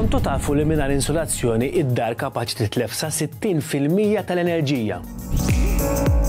Kontu tafu li minar insolazzjoni id-dar kapaċi titlef sa 60% tal-enerġija.